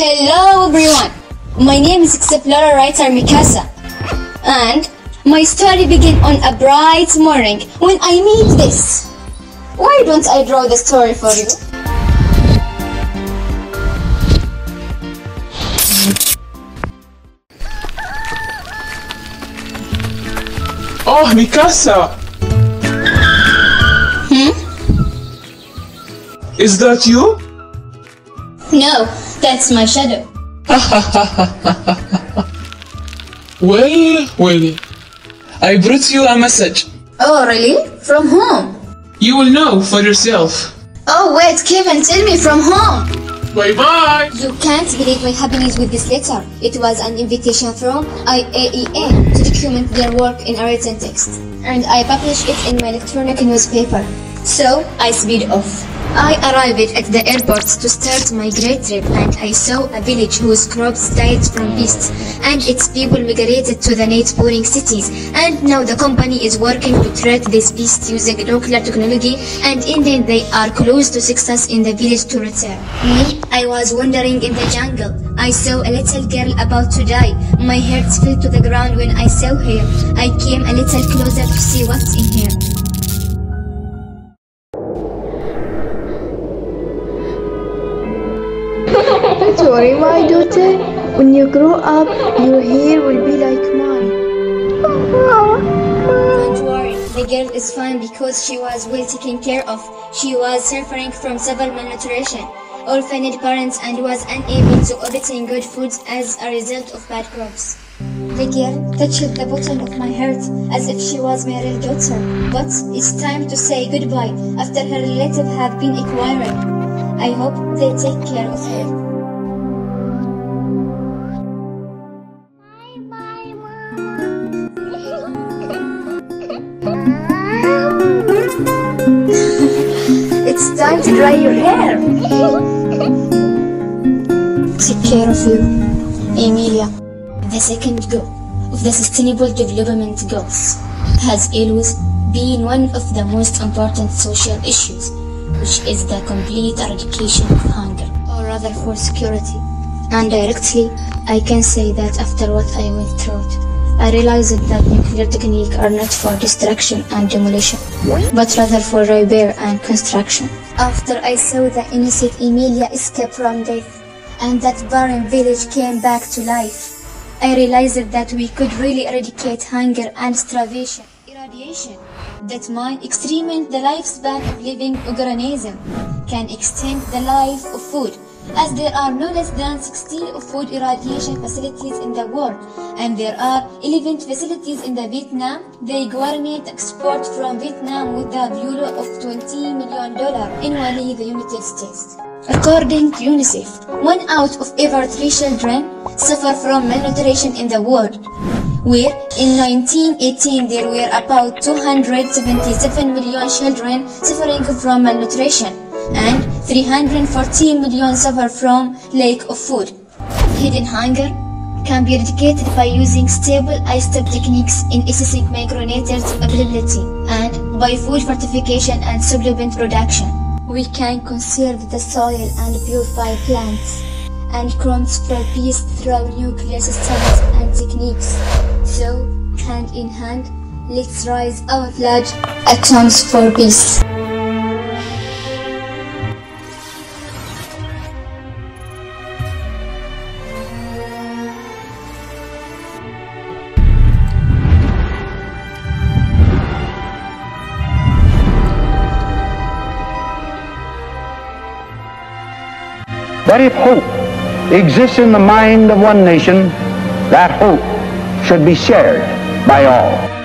Hello everyone! My name is Explorer Writer Mikasa and my story begins on a bright morning when I meet this. Why don't I draw the story for you? Oh, Mikasa! Hmm? Is that you? No, that's my shadow. Well, well. I brought you a message. Oh really? From whom? You will know for yourself. Oh wait, Kevin, tell me from whom? Bye bye! You can't believe my happiness with this letter. It was an invitation from IAEA to document their work in a written text. And I published it in my electronic newspaper. So I speed off. I arrived at the airport to start my great trip and I saw a village whose crops died from beasts and its people migrated to the neighboring cities and now the company is working to treat this beasts using nuclear technology and in the end they are close to success in the village to return. Me, I was wandering in the jungle. I saw a little girl about to die. My heart fell to the ground when I saw her. I came a little closer to see what's in her. Worry, my daughter. When you grow up, your hair will be like mine. Don't worry, the girl is fine because she was well taken care of. She was suffering from severe malnutrition, orphaned parents, and was unable to obtain good food as a result of bad crops. The girl touched the bottom of my heart as if she was my real daughter. But it's time to say goodbye after her relatives have been acquired. I hope they take care of her. Time to dry your hair. Take care of you, Emilia. The second goal of the Sustainable Development Goals has always been one of the most important social issues, which is the complete eradication of hunger, or rather for security. And directly, I can say that after what I went through, I realized that nuclear techniques are not for destruction and demolition, but rather for repair and construction. After I saw the innocent Emilia escape from death, and that barren village came back to life, I realized that we could really eradicate hunger and starvation. Irradiation that might extend the lifespan of living organism can extend the life of food as there are no less than 16 food irradiation facilities in the world and there are 11 facilities in the Vietnam. The government export from Vietnam with a value of 20 million dollars annually the United States. According to UNICEF, one out of every three children suffer from malnutrition in the world, where in 1918 there were about 277 million children suffering from malnutrition and 314 million suffer from lack of food. Hidden hunger can be eradicated by using stable isotope techniques in assessing micronutrients availability and by food fortification and supplement production. We can conserve the soil and purify plants and crops for peace through nuclear systems and techniques. So, hand in hand, let's raise our flag, atoms for peace. But if hope exists in the mind of one nation, that hope should be shared by all.